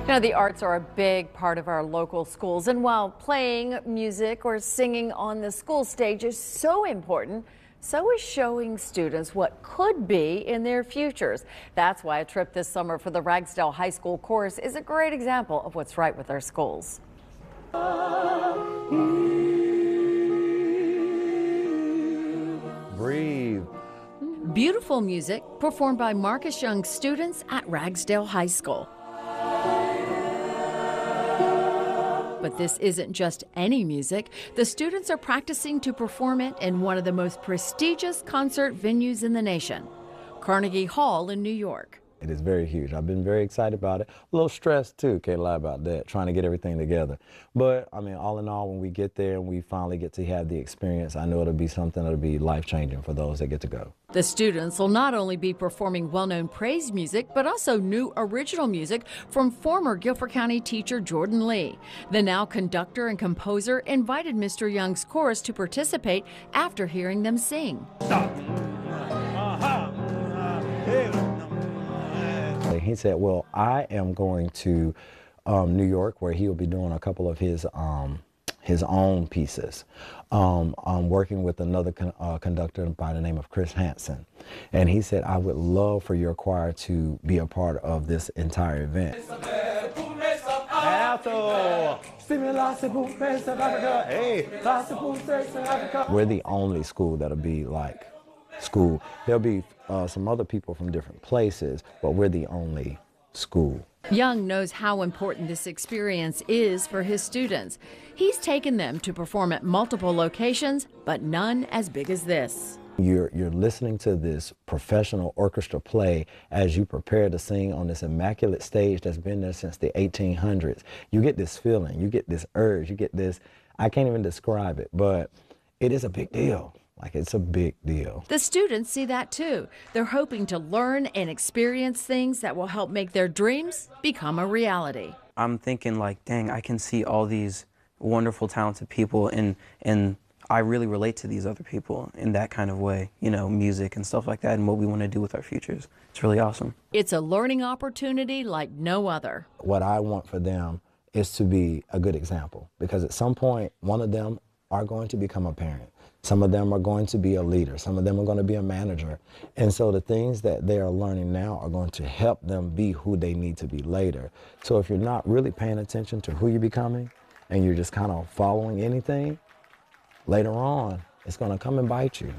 You know, the arts are a big part of our local schools, and while playing music or singing on the school stage is so important, so is showing students what could be in their futures. That's why a trip this summer for the Ragsdale High School Chorus is a great example of what's right with our schools. Breathe. Beautiful music performed by Marcus Young students at Ragsdale High School. But this isn't just any music. The students are practicing to perform it in one of the most prestigious concert venues in the nation, Carnegie Hall in New York. It is very huge. I've been very excited about it. A little stressed too, can't lie about that, trying to get everything together. But I mean, all in all, when we get there and we finally get to have the experience, I know it'll be something that'll be life changing for those that get to go. The students will not only be performing well known praise music, but also new original music from former Guilford County teacher Jordan Lee. The now conductor and composer invited Mr. Young's chorus to participate after hearing them sing. Stop. Uh-huh. Uh-huh. He said, well, I am going to um, New York where he'll be doing a couple of his um, his own pieces. Um, I'm working with another con uh, conductor by the name of Chris Hansen. And he said, I would love for your choir to be a part of this entire event. We're the only school that'll be like school. There'll be uh, some other people from different places, but we're the only school. Young knows how important this experience is for his students. He's taken them to perform at multiple locations, but none as big as this. You're, you're listening to this professional orchestra play as you prepare to sing on this immaculate stage that's been there since the 1800s. You get this feeling, you get this urge, you get this, I can't even describe it, but it is a big deal. Like it's a big deal. The students see that too. They're hoping to learn and experience things that will help make their dreams become a reality. I'm thinking like, dang, I can see all these wonderful, talented people and and I really relate to these other people in that kind of way, you know, music and stuff like that and what we want to do with our futures. It's really awesome. It's a learning opportunity like no other. What I want for them is to be a good example because at some point one of them are going to become a parent. Some of them are going to be a leader. Some of them are going to be a manager. And so the things that they are learning now are going to help them be who they need to be later. So if you're not really paying attention to who you're becoming and you're just kind of following anything, later on, it's going to come and bite you.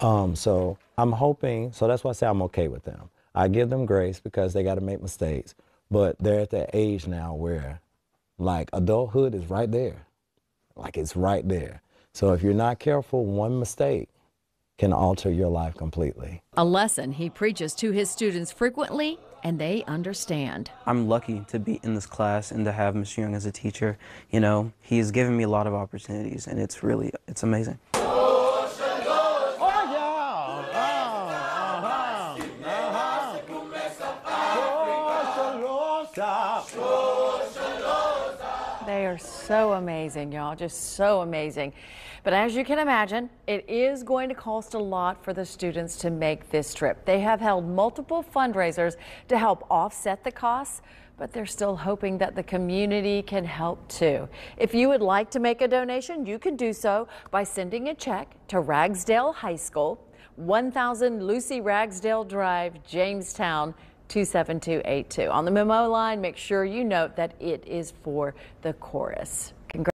Um, so I'm hoping, so that's why I say I'm okay with them. I give them grace because they got to make mistakes, but they're at that age now where like adulthood is right there. Like it's right there. So if you're not careful, one mistake can alter your life completely. A lesson he preaches to his students frequently and they understand. I'm lucky to be in this class and to have Mr. Young as a teacher. You know, he's given me a lot of opportunities and it's really, it's amazing. They are so amazing, y'all, just so amazing. But as you can imagine, it is going to cost a lot for the students to make this trip. They have held multiple fundraisers to help offset the costs, but they're still hoping that the community can help too. If you would like to make a donation, you can do so by sending a check to Ragsdale High School, 1000 Lucy Ragsdale Drive, Jamestown, 27282. On the memo line, make sure you note that it is for the chorus.